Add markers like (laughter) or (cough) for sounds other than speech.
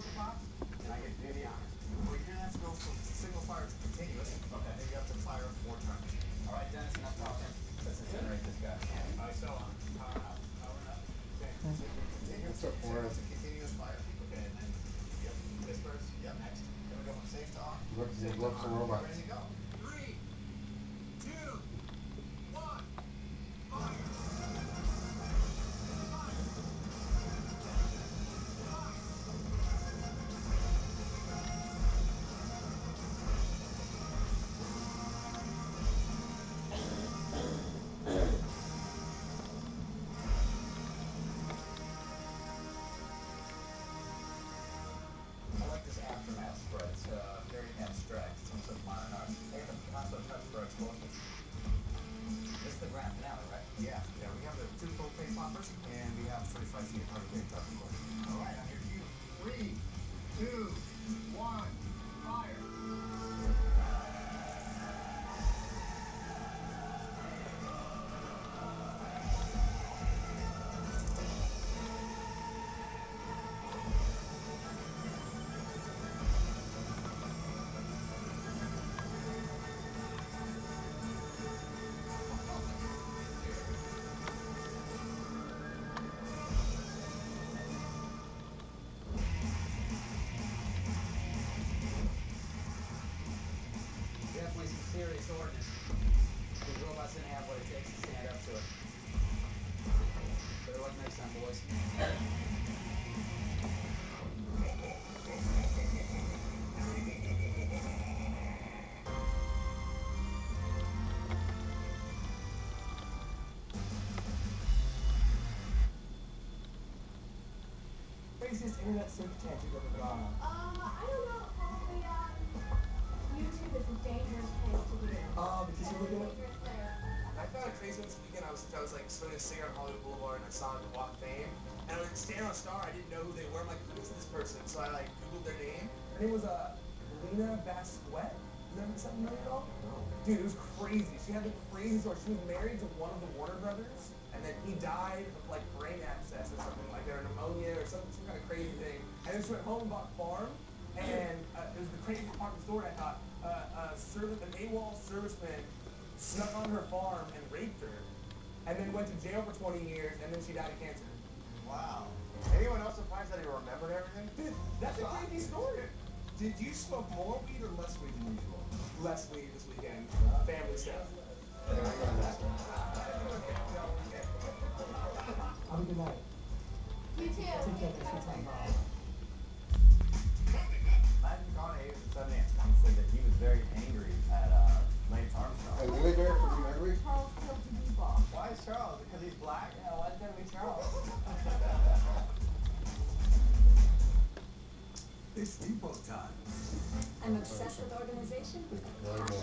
local cops, and I get really honest. Well, you're gonna have to go from single fire to continuous. Okay. And you have to fire four times. All right, Dennis, enough talking. Let's incinerate this guy. All right, so uh, I'm up, powering up. Okay. So you're continuous, That's a so It's uh, very abstract. Almost like modern art. They have a constant touch for explosives. This is the grand finale, right? Yeah, yeah, we have the two propane poppers and we have 25 feet truck course. All right, on your cue. Three, two, serious ordnance. These robots didn't have what it takes to stand up to it. Better luck next time, boys. Internet search tangent ever gone. Um, I don't know, probably um, YouTube is a. Looking at I found a crazy this weekend. I was I was like swimming a singer on Hollywood Boulevard and I saw them in Walk Fame. And I was staring on a star. I didn't know who they were. I'm like, who is this person? So I like googled their name. Her name was uh, Lina Basquette. Does that something familiar at all? No. Dude, it was crazy. She had the crazy story. She was married to one of the Warner brothers, and then he died of like brain abscess or something like that, or pneumonia or some, some kind of crazy thing. And then she went home and bought a farm, and uh, it was the craziest part of the story. I thought uh, a service, an AWOL serviceman snuck on her farm and raped her, and then went to jail for 20 years, and then she died of cancer. Wow. Anyone else surprised that he remembered everything? Dude, that's a crazy story. Did you smoke more weed or less weed than usual? Less weed this weekend. Family stuff. (laughs) Have a good night. You too. Take care of this. It's depot time. I'm obsessed with organization. Really man.